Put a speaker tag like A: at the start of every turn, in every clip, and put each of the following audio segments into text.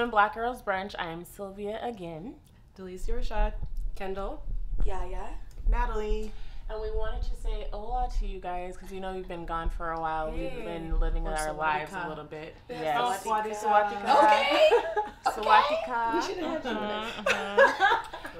A: welcome Black Girls Brunch. I am Sylvia again.
B: Delicia Rashad. Kendall.
C: Yeah, yeah.
D: Natalie.
A: And we wanted to say hola to you guys because you know we've been gone for a while.
C: Hey.
A: We've been living
B: Or
A: our lives a little bit.
C: Yeah,
A: Yes.
D: Sawadika.
A: Sawadika.
C: Okay.
A: Sawadika.
C: We should have had you with us.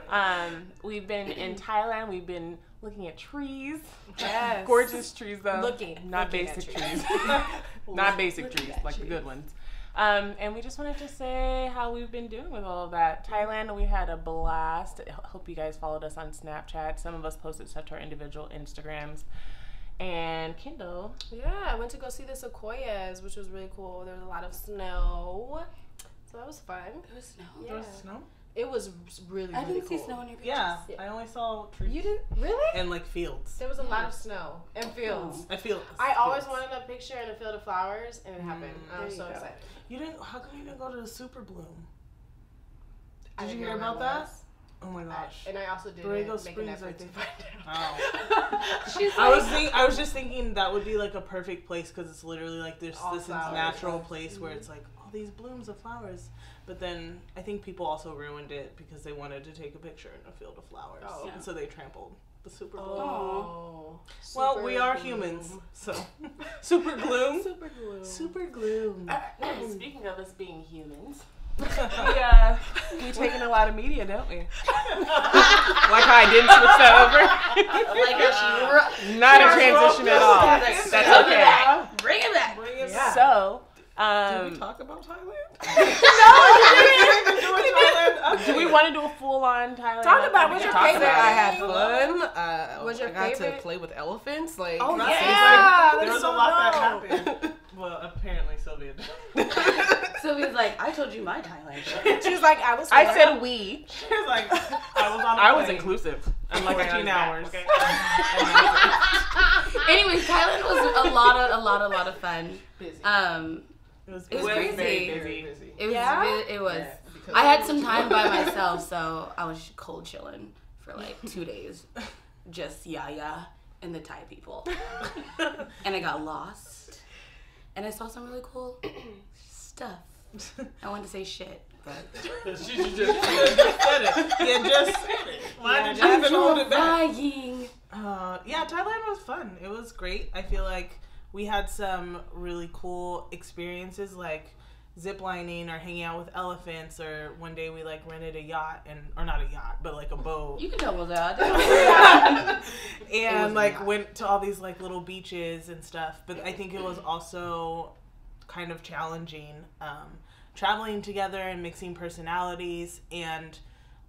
A: Mhm. Um, we've been in Thailand. We've been looking at trees.
B: Yes.
A: Gorgeous trees, though.
B: Looking.
A: Not
B: looking at
A: basic
B: trees.
A: trees. Not basic
C: Looking
A: trees,
C: at
A: like the good ones. Um, and we just wanted to say how we've been doing with all of that. Thailand, we had a blast. I Hope you guys followed us on Snapchat. Some of us posted stuff to our individual Instagrams. And Kendall,
B: Yeah, I went to go see the sequoias, which was really cool. There was a lot of snow. So that was fun.
C: It was snow.
B: Yeah.
D: There was snow?
B: It was really,
C: I
B: really
C: didn't see snow in your pictures.
D: Yeah,
B: Yeah.
D: I only saw trees.
B: You didn't? Really?
D: And like fields.
B: There was a lot of snow and fields.
D: I feel.
B: I always wanted a picture in a field of flowers, and it happened.
D: Mm,
B: I
C: there
B: was so
C: go.
B: excited.
D: You didn't. How come you didn't go to the Super Bloom?
B: I
D: Did you hear about
B: where
D: that?
B: was.
D: Oh my
B: I-
D: gosh.
B: and I also did
D: Borrego
B: make an
D: Springs,
B: effort
D: I
B: to
D: think.
B: find out.
C: She's
D: I was
C: like-
D: think, I was just thinking that would be like a perfect place because it's literally like this this
B: flowers.
D: natural place where it's like all these blooms of flowers. But then I think people also ruined it because they wanted to take a picture in a field of flowers,
B: Oh.
D: and so they trampled the super bloom.
B: Oh.
D: well, we are
B: bloom.
D: humans, so super gloom,
B: Super glue.
D: super gloom.
A: speaking of us being humans,
D: yeah.
A: we, uh, we taking a lot of media, don't we? like how I didn't switch that over.
C: like how she ru-
A: Not a
D: Yeah,
A: transition at all.
C: That's
A: That's
C: Bring it
A: okay.
C: back. Bring it back.
D: Bring it
B: Yeah.
D: back.
A: So,
D: Did
A: um,
D: we talk about Thailand?
A: Do we want to do a full on Thailand?
B: Talk about what's your favorite-
A: about
E: I had fun. Uh,
B: What's your
E: I got
B: favorite?
E: to play with elephants. Like,
B: Oh, yeah.
D: like there
B: that's
D: was a lot
B: dope.
D: that happened. Well, apparently Sylvia did.
C: Sylvia's like, I told you my Thailand trip.
B: She's like, I was.
A: I
B: there.
A: said we.
D: She was like, I was on. a
A: I was
D: plane.
A: inclusive. Unlike
D: 14 hours.
A: Okay.
C: Anyways, Thailand was a lot of a lot a lot of fun.
D: Busy.
C: Um,
D: It was,
C: it was
D: very,
C: crazy.
D: Very busy.
C: it was
B: Yeah?
C: it, it was.
D: Yeah, because
C: I had some time by myself, so I was cold chilling for like two days, just Yaya and the Thai people, and I got lost, and I saw some really cool stuff. I wanted to say shit, but
D: she just, she just said it. Yeah, just said it. Why did you
C: I'm
D: even hold it back?
C: trying.
D: Uh, yeah, Thailand was fun. It was great. I feel like we had some really cool experiences, like ziplining or hanging out with elephants. Or one day we like rented a yacht and, or not a yacht, but like a boat.
C: You can double that.
D: and like went to all these like little beaches and stuff but i think it was also kind of challenging um, traveling together and mixing personalities and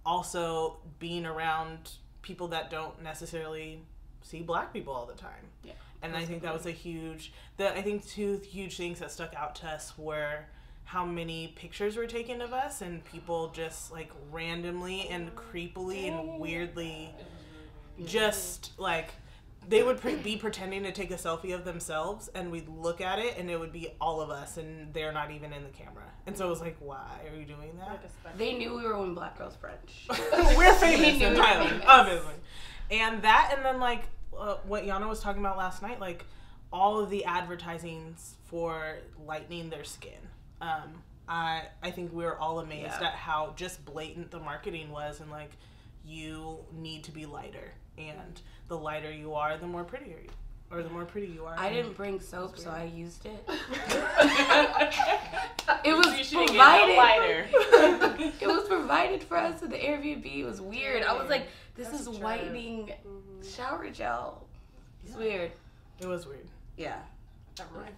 D: also being around people that don't necessarily see black people all the time
C: Yeah,
D: and i think that was a huge the i think two huge things that stuck out to us were how many pictures were taken of us and people just like randomly and creepily and weirdly just like they would pre- be pretending to take a selfie of themselves and we'd look at it and it would be all of us and they're not even in the camera and so it was like why are you doing that
C: They knew we were when Black Girls Brunch.
D: we're famous in
C: we were
D: Thailand,
C: famous.
D: obviously. And that, and then like uh, what Yana was talking about last night, like all of the advertisings for lightening their skin. Um, I I think we were all amazed
C: Yeah.
D: at how just blatant the marketing was, and like you need to be lighter, and the lighter you are, the more prettier you, or the more pretty you are.
C: I didn't bring soap, so I used it.
A: it
C: It was
A: you should get no
C: provided.
A: lighter.
C: it was provided for us in the Airbnb. It was weird. I was like, this
B: That's
C: is
B: true.
C: whitening shower gel. It's weird.
D: It was weird.
C: Yeah.
D: Never mind.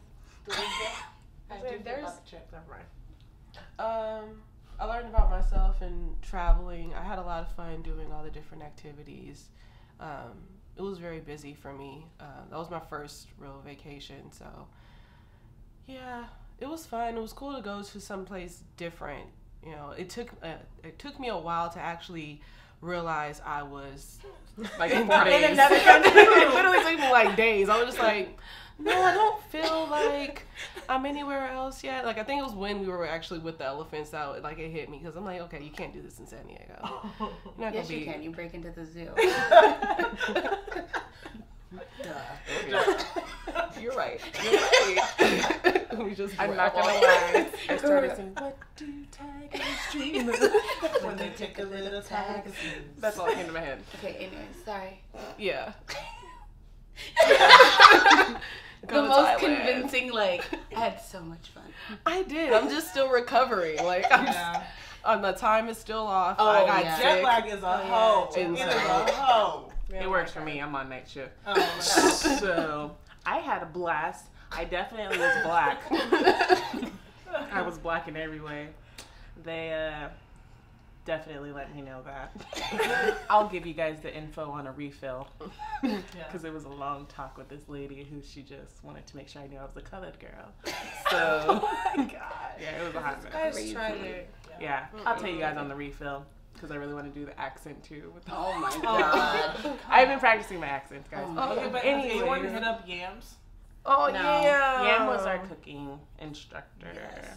B: There's
D: Never mind.
E: Um, I learned about myself and traveling. I had a lot of fun doing all the different activities. Um, it was very busy for me. Uh, that was my first real vacation, so yeah, it was fun. It was cool to go to someplace different. You know, it took uh, it took me a while to actually realize I was like in days.
B: another country.
E: it literally took me like days. I was just like, no, I don't feel like I'm anywhere else yet. Like I think it was when we were actually with the elephants that like it hit me because I'm like, okay, you can't do this in San Diego. You're not
C: Yes,
E: gonna
C: you
E: be.
C: can. You break into the zoo.
E: You're right. You're right. we just.
A: I'm not gonna lie. I started saying, "What do
D: street when they take a little taxi.
A: That's all that came to my head.
C: Okay, anyway, sorry.
E: Yeah.
C: The most convincing, like, I had so much fun.
E: I did. I'm just still recovering. Like, I'm
D: Yeah.
E: on uh, the time is still off.
C: Oh,
E: I got
C: yeah.
D: Jet lag is a oh, hoe.
E: yeah.
D: It is a hoe.
A: It works for me. I'm on night shift.
D: Oh, no.
A: So I had a blast. I definitely was black. I was black in every way. They uh, definitely let me know that. I'll give you guys the info on a refill
D: Yeah.
A: because it was a long talk with this lady who she just wanted to make sure I knew I was a colored girl. So
D: Oh my god.
A: yeah, it was a hot mess.
B: Guys, try it.
A: Yeah, I'll tell you guys on the refill because I really want to do the accent too. With
C: Oh my god.
A: I've been practicing my accents, guys.
C: Oh.
D: Okay, but
A: Anyways.
D: anyone hit up Yams?
E: Oh
C: No.
E: yeah.
A: Yam was our cooking instructor.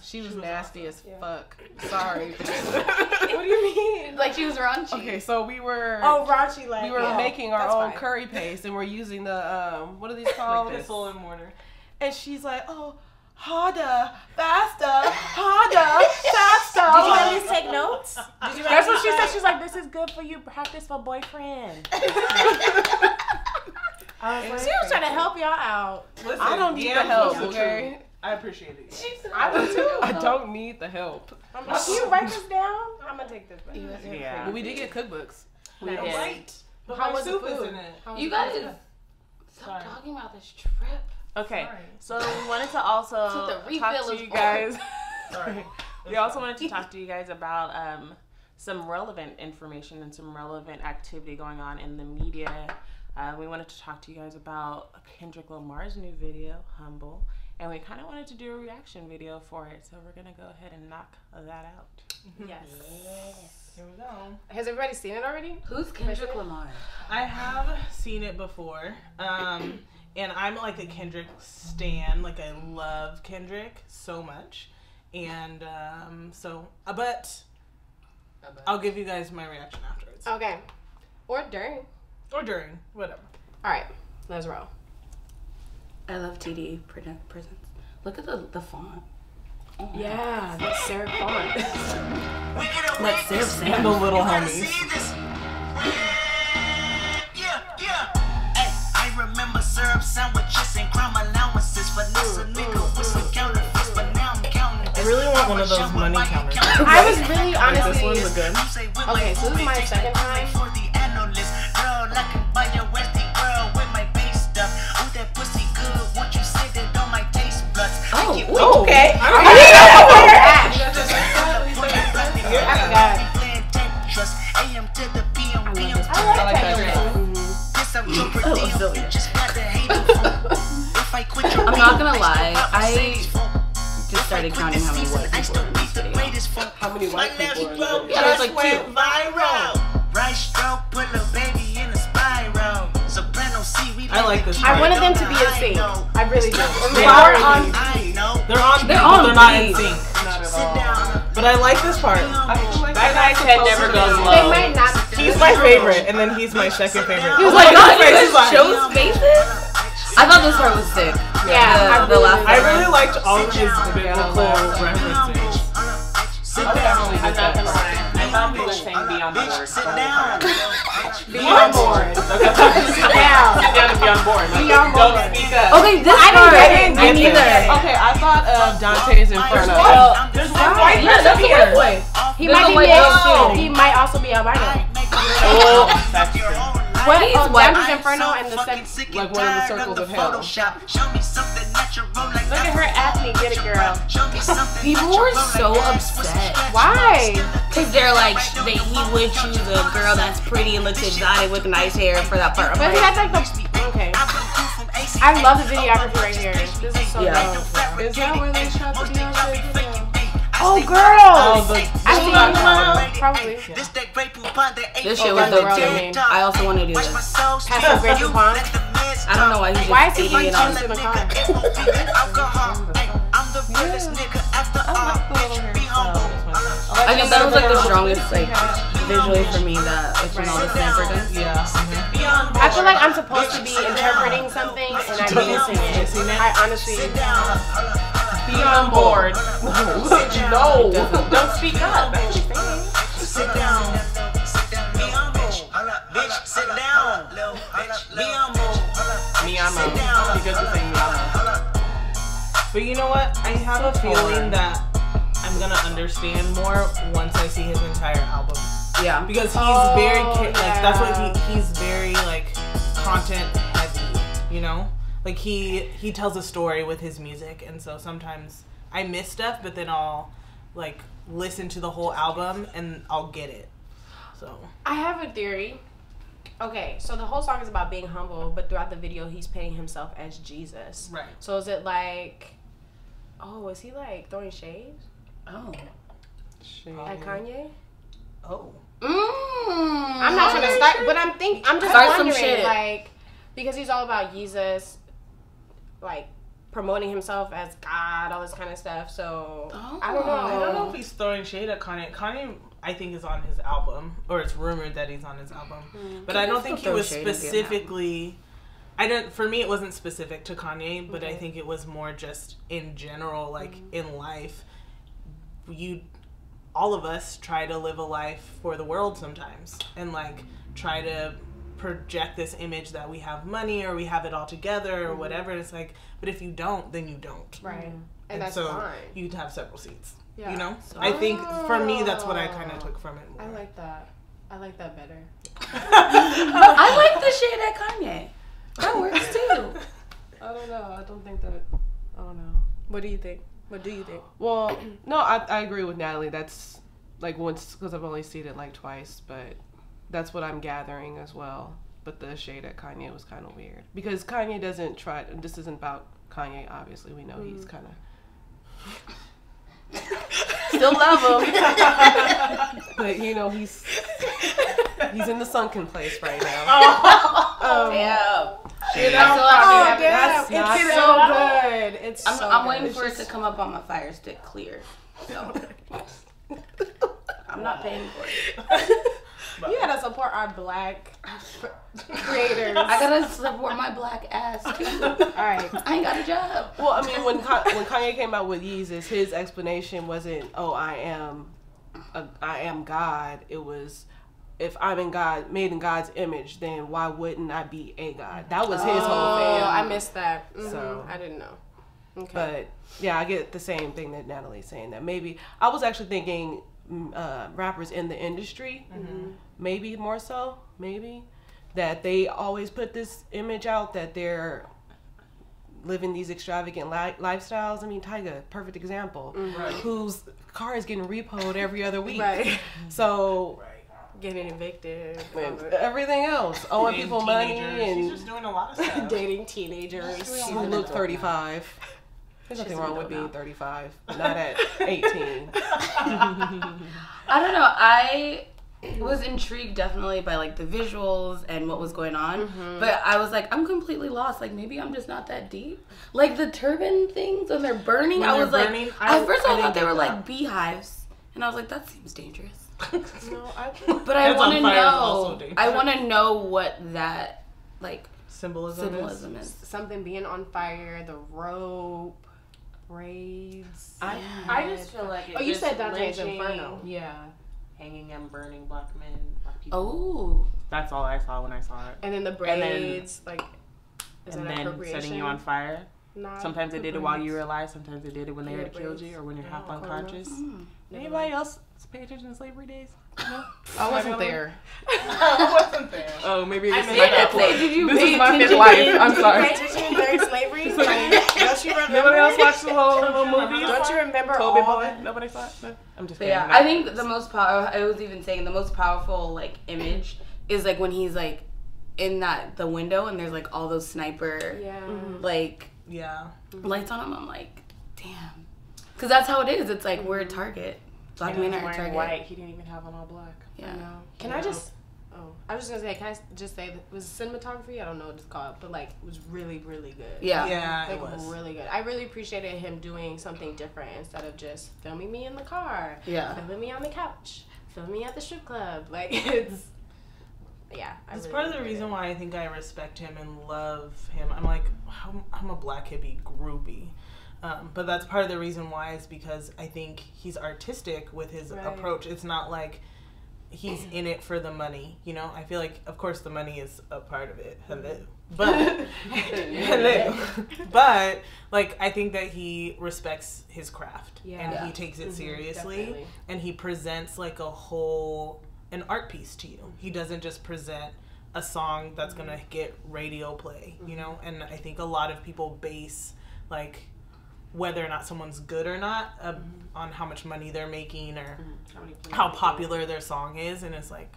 E: She was
D: She was
E: nasty
D: awesome.
E: as fuck. Sorry.
B: What do you mean?
C: like she was raunchy.
E: okay, so we were
B: Oh, raunchy like
E: we were
B: yeah.
E: making our
B: That's
E: own
B: fine.
E: curry paste and we're using the um what are these called?
A: this.
D: Pistol and mortar.
E: and she's like, oh, harder, faster, harder, faster.
B: Did you at least take notes? Did you at
A: That's what
B: least
A: she said. She's like, "This is good for you. Practice for boyfriend." I was like,
B: She was trying to help y'all out.
D: Listen,
E: I don't need the help,
D: the
E: okay?
D: truth. I appreciate it.
A: I would too.
E: I don't need the help.
B: I'm like, Can you write this down? I'm gonna take this back.
A: Yeah.
E: But we did get cookbooks.
A: We did.
D: Right. But
B: How
D: my
B: was the
D: soup is
B: food?
D: in it.
C: You guys stop talking about this trip.
A: Okay,
D: Sorry.
A: so we wanted to also
C: So
A: talk to you guys.
D: Sorry.
A: we also wanted to talk to you guys about um, some relevant information and some relevant activity going on in the media. Uh, we wanted to talk to you guys about Kendrick Lamar's new video, Humble, and we kind of wanted to do a reaction video for it. So we're gonna go ahead and knock that out.
B: Yes.
D: Here we go.
B: Has everybody seen it already?
C: Who's Kendrick Lamar?
D: I have seen it before. Um, and I'm like a Kendrick stan. Like I love Kendrick so much. And um, so, uh, but I'll give you guys my reaction afterwards.
B: Okay. Or during.
D: Or during, whatever.
B: All right. Let's roll.
C: I love TD pre- presents. Look at the the font. Oh my
B: Yeah, that's Sarah Font.
C: Let's save
D: And
C: Sam.
D: the little homies.
F: Yeah, yeah. Ay, I remember syrup sandwiches and crime allowances. Finesse mm, mm, a mm. nigga with some counterfeits, but now I'm counting.
D: I really want one of those money counters.
B: I was really
D: This
B: honestly.
D: one's good.
B: Okay, so this is my second time.
F: For the analyst, girl, I can buy your Westy world with my base stuff. Ooh, that pussy good. Won't you say that on my taste buds?
C: Oh,
F: I get
C: oh,
B: Okay. I forgot.
F: playing Tetris. AM to the PM, PM to
B: I like
E: like that
F: I'm your per diem.
C: Sylvia.
F: Just got to hate. If I quit your
C: I'm not gonna lie, I. Just started counting how many white people are in this video.
E: How many white people are in the video?
C: Yeah, there's like two.
D: Like this
B: I wanted them to be in sync. I really do.
D: They
B: They
D: are
B: are
D: on-
B: on.
F: I know.
D: They're on
C: They're on
D: they're not in sync.
A: Not at
F: Sit
A: all.
F: down.
D: But I like this part.
E: I like
A: That guy's head never goes low.
B: They might not.
D: He's my favorite, and then he's my second favorite.
C: He was like, God, oh, you
D: Face
C: guys
D: is like-
C: show spaces? I thought this part was sick.
B: Yeah,
C: The, the last
D: I really liked all of his biblical references.
F: Sit
E: I
F: down.
E: definitely
A: I'm not gonna
E: that.
A: lie. I thought he was saying be on board.
F: Sit down.
B: Be on board. Sit down.
A: Sit down and be on board. Like,
B: Be on
A: Don't speak up.
C: Okay, this
B: I didn't
C: part.
B: get it.
C: Me
D: Get
C: neither.
E: Okay, I thought uh, of Dante's Inferno.
A: Well, there's one white
C: Yeah, that's
A: person
C: a
A: here.
C: white boy.
B: He might
C: a
B: be
C: white
B: mixed
C: boy.
B: too. He might also be albino.
A: Oh, that's true.
B: What?
C: He's
B: Oh. Dante's Inferno and the second.
E: Like one of the circles of hell.
F: Show me something natural like
B: Look at her acne. Get it, girl.
F: Show me something
C: People
F: natural
C: were so upset.
B: Why?
C: Cause they're like, they, he would choose a girl that's pretty and looks exotic with nice hair for that part.
B: But he
C: like,
B: has like the. Okay.
F: I've been cool from AC.
B: I love the videography right here. This is so
C: Yeah.
B: dope.
E: Is that where they shot the Beyonce video?
B: Oh,
D: Oh,
B: girls!
D: the
B: I see
D: Tupac
B: you.
D: one.
B: Probably.
F: This that Grey Poupon that ain't
C: this shit
B: Oh,
C: was
B: that's
C: dope
B: the
C: too.
B: real name.
C: I also want to do
F: Watch
C: this.
F: my soul
B: Pass the Grey
F: You
B: poupon.
F: let the meds
C: I don't know why he's just
B: Why is he
C: eating it
B: punching in the car?
F: I'm the realest nigga after all.
E: the little
F: Bitch, be humble.
C: I think that was like the strongest like visually for me that it's when all the snapper guns.
E: Yeah.
B: I feel like I'm supposed to be interpreting something and I'm missing it. I honestly
A: be on board.
E: no,
A: don't speak up.
F: Sit down. Me on board. Sit down. Me on board. Me on board. Because we say me on
D: But you know what? I have a feeling that I'm gonna understand more once I see his entire album.
C: Yeah.
D: Because he's
B: oh,
D: very like yeah. that's what he, he's very like content heavy, you know? Like he he tells a story with his music, and so sometimes I miss stuff, but then I'll like listen to the whole album and I'll get it. So
B: I have a theory. Okay, so the whole song is about being humble, but throughout the video, he's painting himself as Jesus.
D: right.
B: So is it like, oh, is he like throwing shade
C: Oh.
B: at Kanye?
D: Oh.
C: Mm.
B: I'm not trying to start, but I'm think I'm just
C: Start
B: wondering, like, because he's all about Jesus, like promoting himself as God, all this kind of stuff. So I don't know.
C: Oh.
D: I don't know if he's throwing shade at Kanye. Kanye, I think, is on his album, or it's rumored that he's on his album. Mm. But I don't think he was
C: shade and be an album.
D: specifically. I don't. For me, it wasn't specific to Kanye, but I mm-hmm. think it was more just in general, like mm-hmm. in life. You, all of us, try to live a life for the world sometimes, and like try to project this image that we have money or we have it all together or mm-hmm. whatever. It's like, but if you don't, then you don't
B: right, mm-hmm. and,
D: and
B: that's
D: so
B: fine.
D: you'd have several seats.
B: Yeah.
D: You know, I think for me that's what I oh. kind of took from it.
B: I like that. I like that better.
C: I like the shade at Kanye. That works too.
E: I don't know. I don't think that. I don't know.
B: What do you think? What do you think?
E: Well, no, I, I agree with Natalie. That's like once because I've only seen it like twice, but that's what I'm gathering as well. But the shade at Kanye was kind of weird because Kanye doesn't try. This isn't about Kanye. Obviously, we know he's kind of still love him, but you know he's he's in the sunken place right now. Um,
C: Yeah.
D: Shit
C: I
D: out.
C: still have to-
E: that's
B: it's so good. It's
C: I'm,
B: so
C: I'm
B: good.
C: waiting for it to come up on my fire stick clear. So I'm not paying for it.
B: You gotta support our black creators.
C: I gotta support my black ass too.
B: All right.
C: I ain't got a job.
E: Well, I mean, when Ka- when Kanye came out with Yeezus, his explanation wasn't, "Oh, I am, a, I am God." It was, "If I'm in God, made in God's image, then why wouldn't I be a God?" That was his whole
B: Oh,
E: thing.
B: I missed that. Mhm.
E: So-
B: I didn't know. Okay.
E: But yeah, I get the same thing that Natalie's saying. That maybe I was actually thinking uh, rappers in the industry, maybe more so, maybe that they always put this image out that they're living these extravagant li- lifestyles. I mean, Tyga, perfect example, whose car is getting repoed every other week.
B: right.
E: So
B: Getting evicted.
E: everything else, owing
D: And
E: people money
D: teenagers. He's
E: and
D: just doing a lot of stuff.
B: dating teenagers.
E: who look 35. There's nothing wrong with being 35, not at 18.
C: I don't know. I was intrigued definitely by like the visuals and what was going on, mm-hmm. but I was like, I'm completely lost. Like maybe I'm just not that deep. Like the turban things when they're burning,
D: When
C: I
D: they're
C: was like,
D: burning, I-
C: at first
D: I
C: I, thought they were
D: that.
C: like beehives, and I was like, that seems dangerous.
E: No, I,
C: But I want to
D: fire is also
C: know. I want to know what that like
D: Symbolism.
C: symbolism is.
B: Something being on fire, the rope, braids.
A: I, I just feel like oh, it
B: Oh, you
A: just
B: said Dante's
A: lynching,
B: Inferno.
A: Yeah, hanging and burning black men, black people.
C: Oh,
A: That's all I saw when I saw it.
B: And then the
A: And then-
B: braids, like, is
A: and then setting you on fire.
B: Not
A: Sometimes they did it while you were alive. Sometimes they did it when they
B: Yeah,
A: already killed you or when you're half unconscious.
B: cardinals.
A: Anybody else pay attention to slavery days? No.
E: I wasn't there.
D: I wasn't there.
A: Oh, maybe
D: I
A: this is
D: made
A: my
D: it.
A: fifth
C: Say, did you
A: This
C: pay
A: is my fifth life. I'm
B: Did you
A: sorry.
B: pay attention during slavery? Like, don't you remember?
A: Nobody else watched the whole, whole movie?
B: Don't you remember
A: Toby
B: all
A: Boy? Nobody saw it? No? I'm just
C: But
A: kidding.
C: yeah, I think the most power. I was even saying the most powerful like image is like when he's like in that the window and there's like all those sniper
B: Yeah.
C: like
D: Yeah.
C: lights on him. I'm like, damn, because that's how it is. It's like we're a target. Black
A: He
C: men are a target.
A: white. He didn't even have on all black.
C: Yeah.
B: Can I just? Oh, I was just gonna say. Can I just say that was cinematography? I don't know what it's called, but like, it was really, really good.
C: Yeah.
D: Yeah,
B: Like
D: it was.
B: really good. I really appreciated him doing something different instead of just filming me in the car,
C: Yeah.
B: filming me on the couch, filming me at the strip club. Like it's, yeah. I
D: It's
B: really
D: part of the reason
B: it.
D: why I think I respect him and love him. I'm like, I'm, I'm a Black Hippy groupie. Um, but that's part of the reason why is because I think he's artistic with his
B: Right.
D: approach. It's not like he's in it for the money. You know, I feel like, of course, the money is a part of it. Hello, but hello, but like I think that he respects his craft and
B: Yeah.
D: he takes it mm-hmm. seriously,
B: definitely.
D: and he presents like a whole an art piece to you. He mm-hmm. doesn't just present a song that's gonna mm-hmm. get radio play. You know, and I think a lot of people base like whether or not someone's good or not uh, mm-hmm. on how much money they're making or mm-hmm. how popular their song is and it's like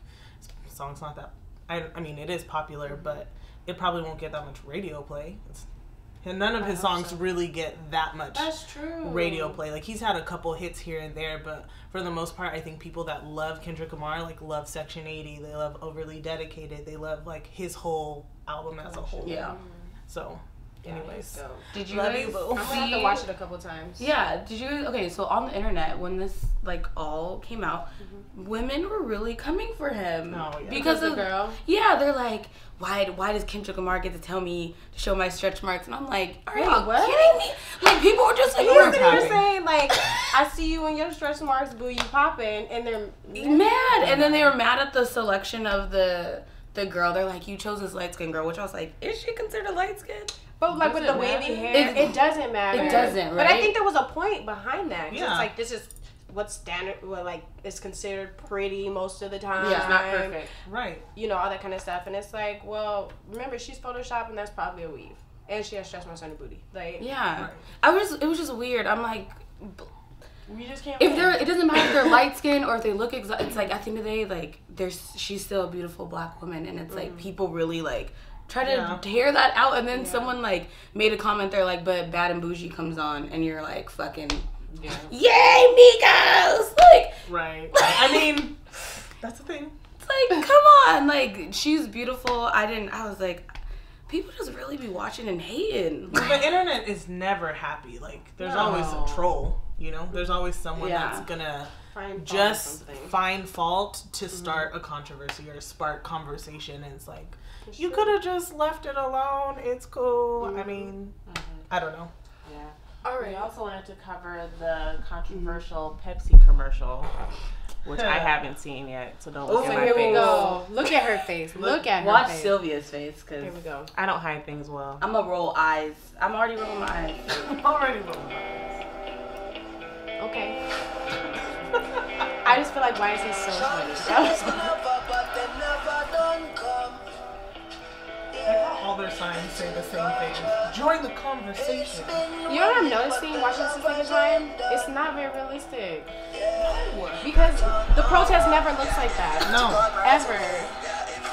D: song's not that I, I mean it is popular mm-hmm. but it probably won't get that much radio play. It's, and none of his songs really get that much
B: That's true.
D: radio play. Like he's had a couple hits here and there but for the most part i think people that love kendrick lamar like love section 80 they love overly dedicated they love like his whole album as a whole.
C: Yeah.
D: so anyways
B: So
C: Did you
D: Love
C: guys
D: you, boo.
B: I'm gonna have to watch it a couple times.
C: Yeah. Did you? Okay, so on the internet, when this like all came out, mm-hmm. women were really coming for him
D: Oh, yeah.
C: because
B: the
C: of
B: girl.
C: Yeah, they're like, why? Why does Kendrick Lamar get to tell me to show my stretch marks? And I'm like, are
B: Wait,
C: you
B: what?
C: kidding me? Like people were just like,
B: You
C: ignoring
B: were
D: happening?
B: saying like, I see you in your stretch marks, boo, you popping, and they're
C: mad, and then they were mad at the selection of the the girl. They're like, you chose this light skinned girl, which I was like, is she considered light skinned?
B: But like with the
A: it
B: wavy hair,
C: It-
B: it, doesn't matter.
C: it doesn't,
B: But I think there was a point behind that.
D: Yeah.
B: It's like this is what's standard, what like is considered pretty most of the time.
C: Yeah.
A: It's not perfect.
D: right
B: You know all that kind of stuff, and it's like, well, remember she's photoshopped, and that's probably a weave, and she has stretch marks on her booty. Like,
C: Yeah,
D: Right.
C: I was. It was just weird. I'm like,
A: You just can't.
C: if they're, it doesn't matter if they're light skinned or if they look exact. It's like at the end of the day, like there's she's still a beautiful black woman, and it's like mm-hmm. people really like try to
D: Yeah.
C: hear that out, and then someone like made a comment. They're like, but Bad and Bougie comes on, and you're like, fucking,
A: Yeah.
C: yay, Migos! Like,
D: right i mean that's the thing
C: it's like, come on, like she's beautiful. I didn't. I was like, people just really be watching and hating.
D: the internet is never happy. Like there's always a troll, you know. There's always someone
C: Yeah.
D: that's gonna
B: find fault
D: just find fault to mm-hmm. start a controversy or spark conversation. And it's like you could have just left it alone. It's cool. I mm-hmm. mean, mm-hmm. I don't know.
A: Yeah.
B: All right.
A: We
B: right.
A: also wanted to cover the controversial Pepsi commercial, which I haven't seen yet, so don't look
D: Oh,
A: at
B: So
A: my
B: here
A: face.
B: we go. Look at her face. Look at her
C: Watch
B: face.
C: Sylvia's face, cause
B: Here we go.
A: I don't hide things well.
C: I'm gonna roll eyes. I'm already rolling my eyes.
D: Already. rolling my eyes.
B: Okay. I just feel like why is he so sweaty?
D: All their signs say the same thing. Join the conversation.
B: You know what I'm noticing watching this the second time? It's not very realistic. Because the protest never looks like that.
D: No,
B: Ever.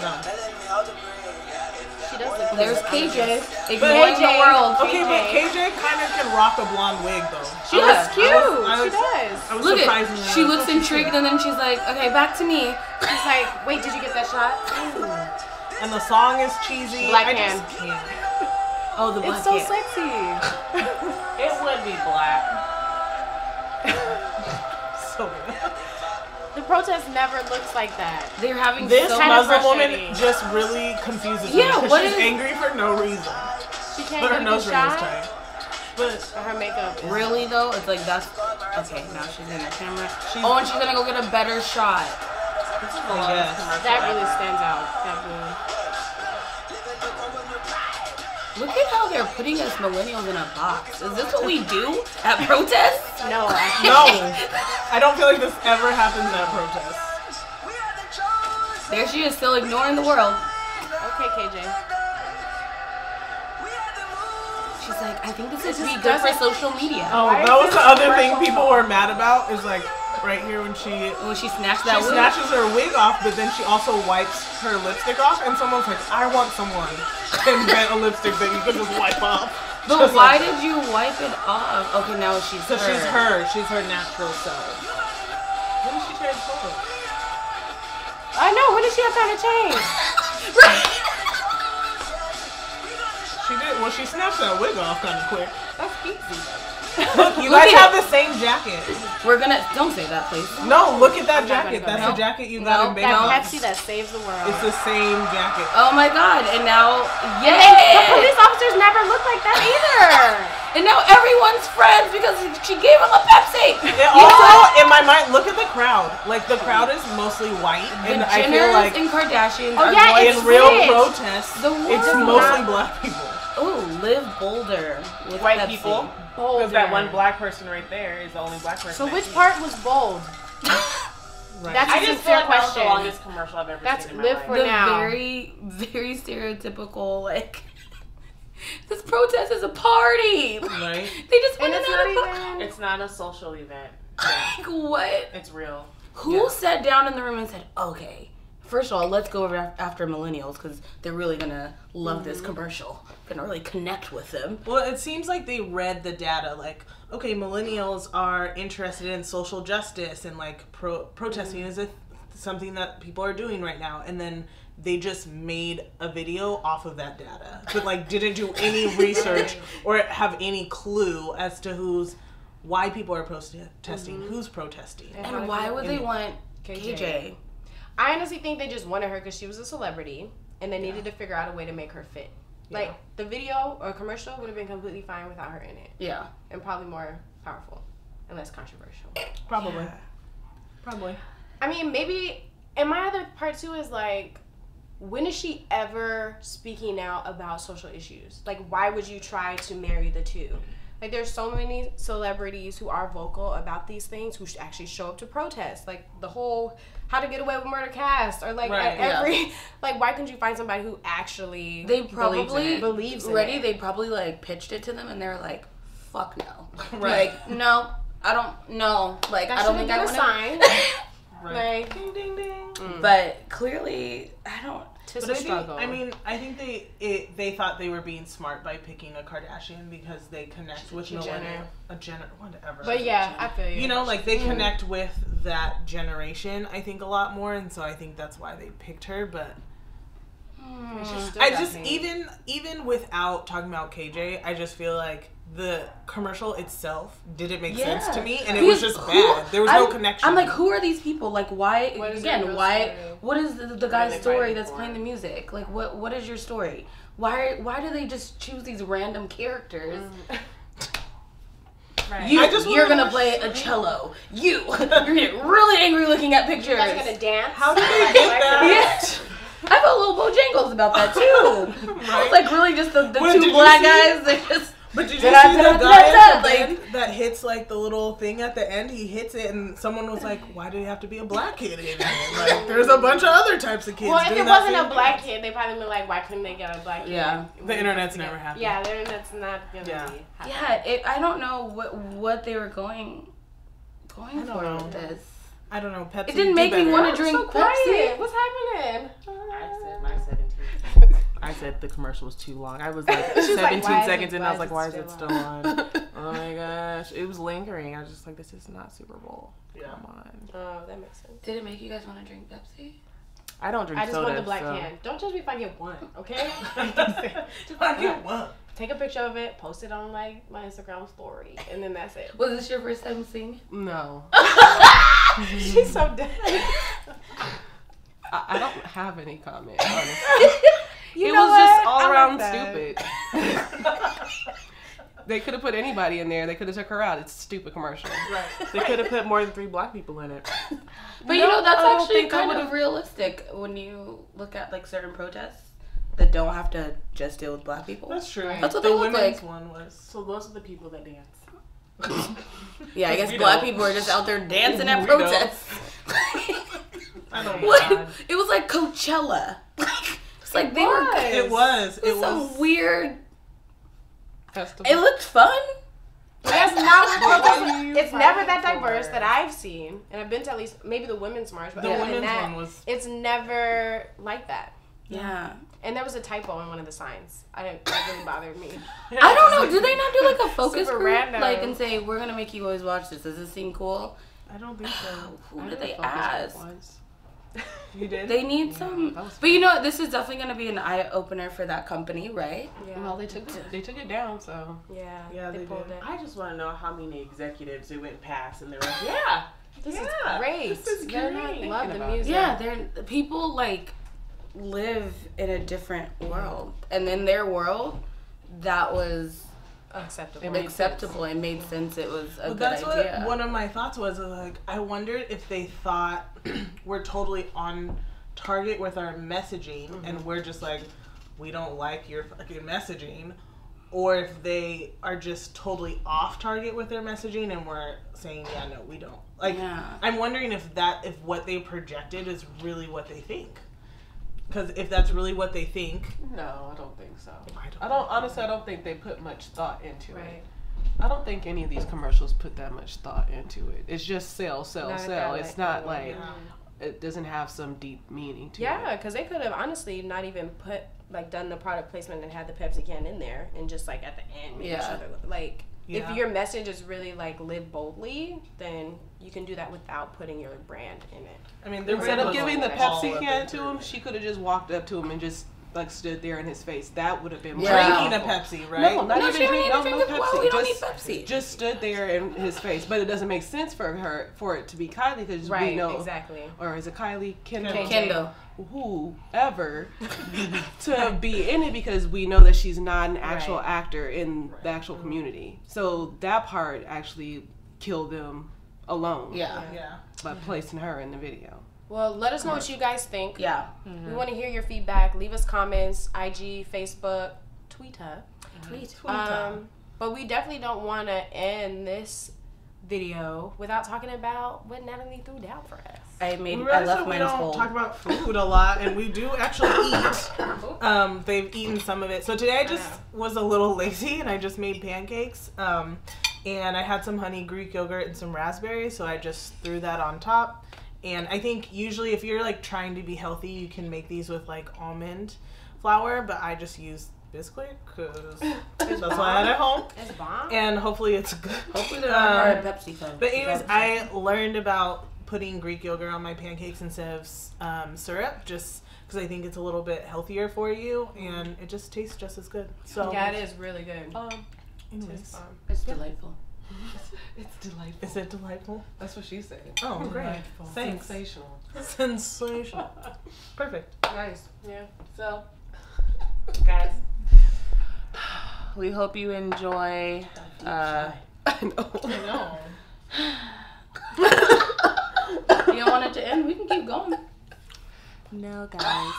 D: no.
B: She does look
C: There's
B: cute.
C: KJ ignoring the
B: KJ.
C: world.
D: Okay, but KJ kind of can rock a blonde wig though.
B: She
C: Yeah.
B: looks cute.
D: I
B: she
D: was-
B: does.
D: I was
C: Look at she looks intrigued and then she's like, okay, back to me.
B: She's like, wait, did you get that shot?
D: And the song is cheesy.
B: Black
D: I
B: hand.
D: just can't.
C: Oh, the black
B: It's so
C: kid.
B: sexy.
A: It would be black.
D: So good.
B: The protest never looks like that.
C: They're having
D: This
C: so
B: kind of
D: Muslim woman just really confuses
C: Yeah,
D: me because
C: what
D: she's
C: is-
D: angry for no reason.
B: She can't
D: But her
B: get a
D: nose
B: good
D: ring is
B: shot.
D: tight. But
B: Her makeup.
C: Really though, it's like that's okay. Now she's in the camera.
D: She's-
C: oh, and she's gonna go get a better shot.
D: I guess.
B: That really stands out. That really.
C: Look at how they're putting us millennials in a box. Is this what we do at protests?
B: No,
D: No, I don't feel like this ever happens at protests.
C: There she is, still ignoring the world.
B: Okay, KJ.
C: She's like, I think this would be good for social media.
D: Oh, that was the other thing people were mad about. Is like right here when she
C: When she snatched
D: she
C: that wig.
D: snatches her wig off, but then she also wipes her lipstick off, and someone's like, "I want someone to invent a lipstick that you can just wipe off."
C: But
D: Just
C: why
D: like-
C: did you wipe it off? Okay, now she's
D: So
C: her.
D: she's her. She's her natural self. When did she change clothes?
B: I know. When did she have time to change?
D: She did. Well, she snatched that wig off kind of quick.
B: That's easy.
D: Look, you
C: Look
D: guys
C: at
D: have the same jacket.
C: We're gonna don't say that, please.
D: No, look at that
B: I'm
D: jacket.
B: go
D: That's the jacket you
C: No,
D: got in
C: that
D: Bangkok.
B: That Pepsi that saves the world.
D: It's the same jacket.
C: Oh my god! And now,
B: The police officers never look like that either.
C: And now everyone's friends because she gave him a Pepsi.
D: It also, in my mind, look at the crowd. Like the crowd is mostly white,
C: The
D: and I feel like
C: and Kardashians
B: Oh,
C: are
B: yeah,
C: going
B: it's
D: in real
B: rich.
D: protests,
C: The
D: it's
C: world.
D: mostly black people.
C: Oh, live bolder with
A: White
C: Pepsi.
A: people.
B: Bold.
A: Because that one black person right there is the only black person.
B: So which
A: see.
B: part was bold?
D: Right.
B: That's
A: I
B: a
A: just
B: sincere
A: feel like that was
B: question.
A: the longest commercial I've ever
B: That's
A: seen in my
B: live
A: life.
B: for
C: the
B: now.
C: very, very stereotypical like. this protest is a party.
D: right.
C: They just
B: And
C: went
B: it's
C: in
B: not even.
A: It's not a social event.
C: Like what?
A: It's real.
C: Who
A: Yeah.
C: sat down in the room and said, "Okay, first of all, let's go over after millennials because they're really gonna love this mm-hmm. commercial. Gonna really connect with them."
D: Well, it seems like they read the data. Like, okay, millennials are interested in social justice and like pro- protesting mm-hmm. is a something that people are doing right now, and then they just made a video off of that data, but like didn't do any research or have any clue as to who's why people are protesting, mm-hmm. who's protesting.
C: And why would they want
B: KJ.
C: KJ?
B: I honestly think they just wanted her because she was a celebrity, and they needed to figure out a way to make her fit. Like the video or commercial would have been completely fine without her in it,
C: Yeah.
B: and probably more powerful and less controversial.
D: Probably. Probably.
B: I mean, maybe. And my other part too is like, when is she ever speaking out about social issues? Like, why would you try to marry the two? Like, there's so many celebrities who are vocal about these things who should actually show up to protest. Like the whole "How to Get Away with Murder" cast, or like
D: Right,
B: at every like, why couldn't you find somebody who actually
C: They
A: Believes in
C: probably
A: it.
B: believes in
C: ready. They probably like pitched it to them, and they're like, "Fuck no."
D: Right.
C: Like, no, I don't. No, like
B: That
C: I don't think I
B: been a
C: want
B: sign.
D: Right.
B: like,
D: Ding ding ding.
C: But clearly, I don't.
B: Tis
D: But
B: a
D: I, think,
B: struggle.
D: I mean, I think they it, they thought they were being smart by picking a Kardashian because they connect with
B: Jenner.
D: millennial, a Jenner, whatever.
B: but yeah, I feel you.
D: you know, like they mm. connect with that generation. I think a lot more, and so I think that's why they picked her. But mm.
B: She still
D: I just even even without talking about KJ, I just feel like the commercial itself didn't make sense to me, and it was just
C: who-
D: bad. There was no
C: I'm-
D: connection.
C: I'm like, who are these people? Like, why?
B: What is
C: again, why?
B: story?
C: What is the, the guy's story that's
A: for?
C: playing the music? Like, what? What is your story? Why? Why do they just choose these random characters? Mm.
B: Right.
C: You,
D: I just
C: you're gonna play a cello. You, you're getting really angry looking at pictures.
B: You guys are gonna dance.
D: How did they get that?
C: Yeah. I felt a little Bojangles about that too. I was like, really, just the, the
D: Well,
C: two black
D: see-
C: guys. They just
D: But did you
C: Da-da,
D: see the
C: da-da,
D: guy
C: da-da,
D: at the
C: like-
D: that hits like the little thing at the end? He hits it, and someone was like, "Why do you have to be a black kid in it?" Like, there's a bunch of other types of kids.
B: Well, if
D: doing
B: it wasn't a black
D: thing.
B: kid, they probably been like, why couldn't they get a black kid?
C: Yeah.
D: the internet's never happened.
B: Yeah, the internet's not gonna
D: Yeah.
B: be. happening.
C: yeah. It, I don't know what what they were going going
D: I
C: for
D: know.
C: with this.
D: I don't know. Pepsi.
C: It didn't make me wanna drink
B: so quiet.
C: Pepsi.
B: What's happening?
A: I said my 17. I said the commercial was too long. I was like
B: She's like,
A: 17
B: why
A: seconds
B: it-
A: in, I was like, why
B: is
A: is
B: it
A: it
B: still
A: still on? oh my gosh. It was lingering. I was just like, this is not Super Bowl.
D: Yeah.
A: Come on.
B: Oh, that makes sense.
C: Did it make you guys want to drink Pepsi?
A: I don't drink
B: I just
A: soda.
B: want the black
A: so.
B: can. Don't judge me if I get one, okay?
D: I get one.
B: Take a picture of it, post it on like my Instagram story, and then that's it.
C: Was this your first time seeing?
E: No,
B: She's so dead.
E: I, I don't have any comment. Honestly,
B: You
E: it
B: know
E: was just all
B: I
E: around
B: that.
E: stupid. they could have put anybody in there. They could have took her out. It's a stupid commercial.
D: Right.
A: They could have put more than three black people in it.
C: But you know that's
E: I
C: actually
E: think
C: kind
E: would've-
C: of realistic when you look at like certain protests that don't have to just deal with black people.
D: That's true.
C: That's what
D: the
C: they look
D: women's
C: like.
D: one was.
A: So those are the people that dance.
C: Yeah, I guess black
D: don't.
C: people are just out there dancing at protests.
D: I don't
C: what? It was like Coachella. It's like they were.
D: It was.
C: It
D: It
C: was
D: was.
C: some weird.
E: Festival.
C: It looked fun.
B: That's not what
A: What
B: protest-
A: are you
B: It's never that diverse
A: for?
B: that I've seen, and I've been to at least maybe the women's march, but
D: The
B: other than
D: women's
B: that,
D: one was.
B: it's never like that.
C: Yeah.
B: And there was a typo in one of the signs. I didn't. That really bothered me.
C: I don't know. Do they not do like a focus
B: Super
C: group,
B: random.
C: like and say we're gonna make you always watch this? Does this seem cool?
D: I don't think so.
C: Who
E: I
C: did
E: did
C: they ask?
E: Once.
D: You did.
C: They need some. But you know what? This is definitely gonna be an eye opener for that company, right?
B: Yeah.
E: Well, they took it, they took it down. So
B: yeah.
D: Yeah,
B: they,
D: they
B: pulled
D: did.
B: it.
A: I just want to know how many executives it went past and they're like, yeah,
B: This
A: yeah,
B: is great.
A: This is great.
B: They're
A: great.
B: not love the
E: about it.
B: music.
C: Yeah, they're people like live in a different world, and in their world, that was
B: acceptable.
E: It made
C: acceptable. It made sense. It was a
D: Well,
C: good
D: that's
C: idea.
D: what one of my thoughts was. uh, Like, I wondered if they thought we're totally on target with our messaging, and we're just like, we don't like your fucking messaging, or if they are just totally off target with their messaging, and we're saying, yeah, no, we don't. Like,
C: Yeah.
D: I'm wondering if that, if what they projected is really what they think. Because if that's really what they think,
E: No, I don't think so.
D: I don't
E: I don't honestly. I don't think they put much thought into
B: Right.
E: it. I don't think any of these commercials put that much thought into it. It's just sell, sell,
B: Not
E: sell. It's
B: way.
E: not like
D: Yeah.
E: it doesn't have some deep meaning to
B: Yeah,
E: it.
B: because they could have honestly not even put like done the product placement and had the Pepsi can in there and just like at the end, maybe
C: Yeah.
B: show the- like
D: Yeah.
B: if your message is really like live boldly, then you can do that without putting your brand in it.
D: I mean,
E: Instead of giving the Pepsi can to him, she could have just walked up to him and just like stood there in his face. That would have been more
C: Yeah.
D: drinking a. Pepsi, right?
E: No, not
C: No,
E: even
C: she don't
E: drink, no,
C: to
E: no. Pepsi.
C: Well, we don't
E: just,
C: need Pepsi.
E: just stood there in his face. But it doesn't make sense for her for it to be Kylie because we
B: Right,
E: know,
B: exactly.
E: or is it Kylie Kendall?
B: KJ.
C: Kendall.
E: whoever to be in it because we know that she's not an actual
B: Right.
E: actor in the actual mm-hmm. community. So that part actually killed them alone.
C: Yeah.
D: Yeah.
E: By placing her in the video.
B: Well, let us know what you guys think.
C: Yeah.
B: We want to hear your feedback. Leave us comments, IG, Facebook, Twitter.
C: Tweet.
B: Um, but we definitely don't want to end this video without talking about what Natalie threw down for us.
C: I made.
D: We
C: I left
D: that we
C: mine
D: don't
C: cold.
D: talk about food a lot, and we do actually eat. Um, they've eaten some of it. So today I just was a little lazy, and I just made pancakes. Um, and I had some honey Greek yogurt and some raspberries, so I just threw that on top. And I think usually if you're like trying to be healthy, you can make these with like almond flour, but I just used Bisquick because that's what I had at home,
B: It's bomb.
D: and hopefully it's good.
C: Hopefully they're not
D: Um,
C: hard Pepsi Coke.
D: But anyways, I learned about putting Greek yogurt on my pancakes instead of um, syrup, just because I think it's a little bit healthier for you, and it just tastes just as good. So,
B: yeah, it is really good.
E: Um,
D: anyways,
E: it's,
C: It's delightful.
E: It's delightful.
D: is it delightful?
E: That's what she said.
D: Oh, great!
E: Delightful.
D: Thanks.
E: Sensational.
D: Sensational. Perfect.
B: Nice.
A: Yeah. So, guys, we hope you enjoy. Uh,
E: I know.
D: No.
C: You don't want it to end? We can keep going.
A: no, guys,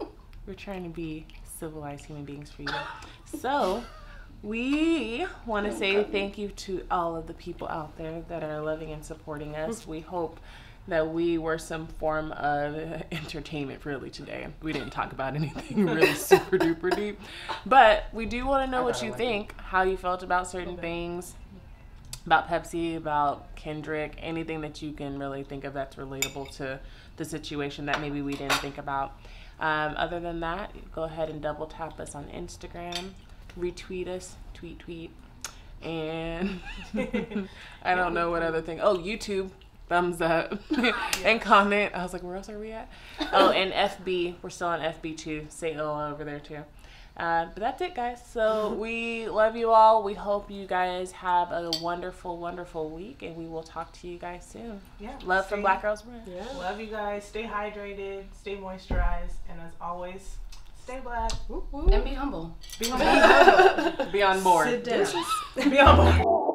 A: we're trying to be civilized human beings for you. So, we want to say thank you to all of the people out there that are loving and supporting us. We hope that we were some form of entertainment really today. We didn't talk about anything really super duper deep, but we do want to know what you think, how you felt about certain things, about Pepsi, about Kendrick, anything that you can really think of that's relatable to the situation that maybe we didn't think about. Um, other than that, go ahead and double tap us on Instagram, retweet us, tweet, tweet, and I don't know what other thing. Oh, YouTube, thumbs up, and comment. I was like, where else are we at? Oh, and FB, we're still on FB too. Say oh over there too. Uh, but that's it, guys. So we love you all. We hope you guys have a wonderful, wonderful week, and we will talk to you guys soon.
D: Yeah.
A: Love from Black Girls Brunch.
D: Love you guys. Stay hydrated. Stay moisturized, and as always, stay black.
C: And be humble.
A: Be on board.
D: Sit down. Be on board.